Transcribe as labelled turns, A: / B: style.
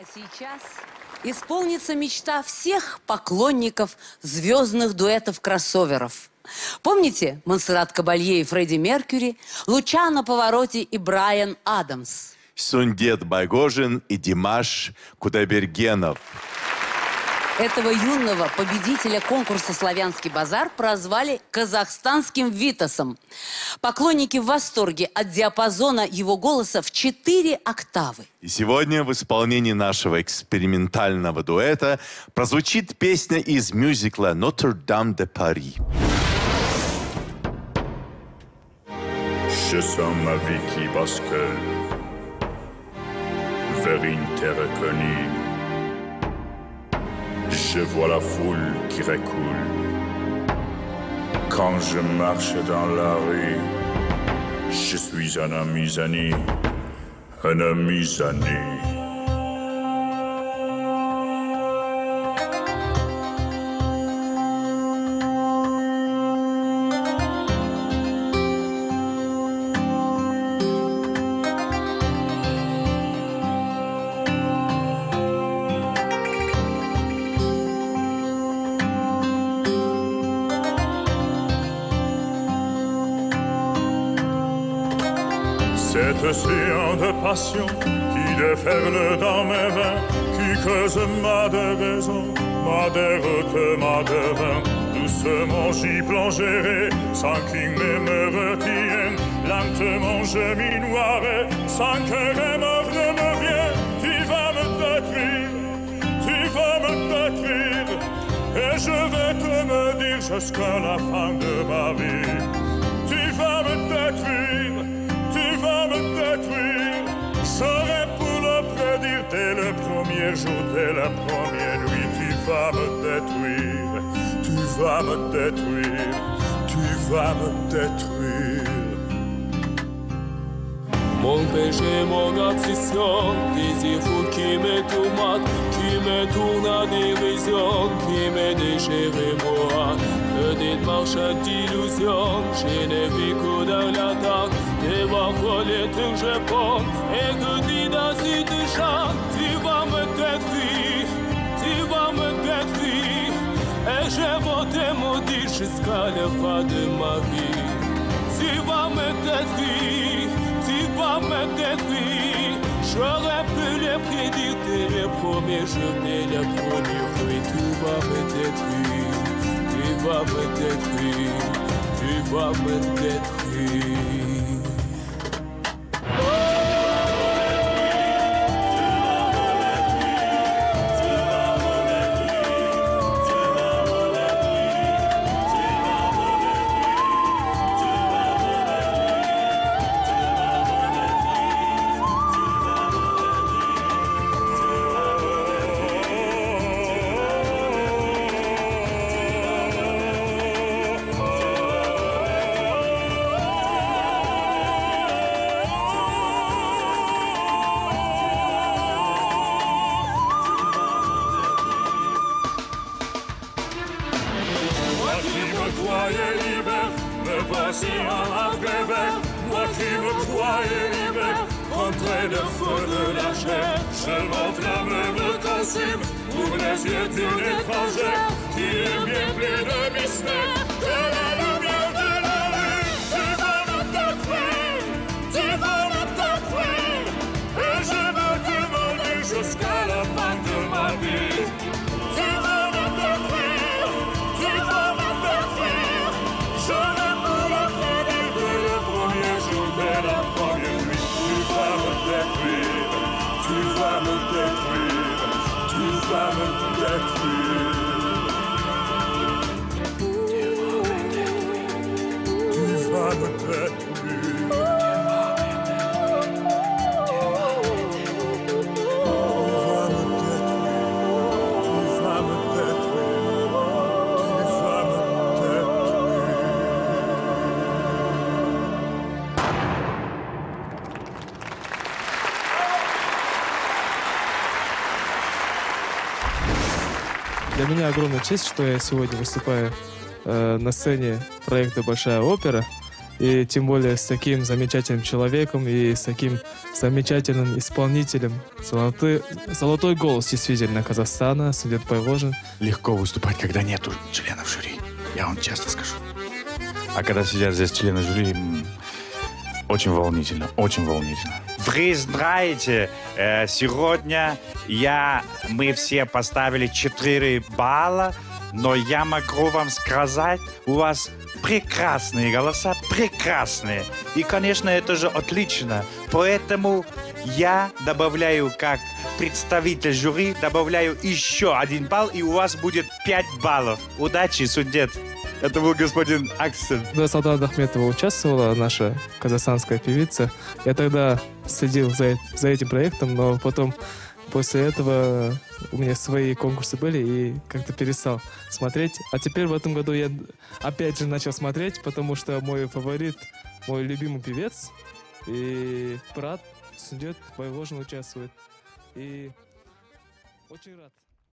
A: А сейчас исполнится мечта всех поклонников звездных дуэтов-кроссоверов. Помните Монсеррат Кабалье и Фредди Меркьюри, Лучано Повороти и Брайан Адамс?
B: Сундет Байгожин и Димаш Кудайбергенов.
A: Этого юного победителя конкурса «Славянский базар» прозвали казахстанским Витасом. Поклонники в восторге от диапазона его голоса в четыре октавы.
B: И сегодня в исполнении нашего экспериментального дуэта прозвучит песня из мюзикла «Нотр-Дам де Пари».
C: Je sens ma vie qui bascule vers une terre connue. Je vois la foule qui récoule quand je marche dans la rue. Je suis un amusani, un amusani. Cette océan de passion qui déferle dans mes veins, qui creuse ma déraison, ma déroute, ma devin. Doucement j'y plongerai, sans qu'une me retienne. Lentement je m'y noierai, sans qu'un remords ne me vienne. Tu vas me détruire, tu vas me détruire, et je vais te me dire jusqu'à la fin de ma vie. Vas me détruire, tu vas me détruire.
D: Mon péché, mon obsession, désir fou qui me tourmente, qui me tourne à dérision, qui me déchire moi. Petite marche d'illusion, je n'ai vu que dans l'attaque, devant voler tout je prends, wszystka lewady Marii. Tivame tedi, tivame tedi, j'aurais pu les prédire les premiers jours, dès les premiers. Tu vas me détruire, tu vas me détruire, tu vas me détruire.
C: Croyais libre, me voici en revers. Moi qui me croyais libre, rentré de feu de la chair. Seulement flamme me consume, ouvre les yeux d'une étrangère qui est bien plus de mystère que la lumière Jackson.
E: Для меня огромная честь, что я сегодня выступаю э, на сцене проекта «Большая опера». И тем более с таким замечательным человеком и с таким замечательным исполнителем. Золотой, золотой голос действительно Казахстана, Судет Пайвожин.
F: Легко выступать, когда нету членов жюри. Я вам часто скажу. А когда сидят здесь члены жюри, очень волнительно, очень волнительно.
G: Вы знаете, э, сегодня я, мы все поставили 4 балла, но я могу вам сказать, у вас прекрасные голоса, прекрасные. И, конечно, это же отлично. Поэтому я добавляю, как представитель жюри, добавляю еще один балл, и у вас будет 5 баллов. Удачи, судет. Это был господин Аксель.
E: Когда Салтана Ахметова участвовала, наша казахстанская певица, я тогда следил за, за этим проектом, но потом после этого у меня свои конкурсы были и как-то перестал смотреть. А теперь в этом году я опять же начал смотреть, потому что мой фаворит, мой любимый певец и брат Судет Байвожин участвует. И очень рад.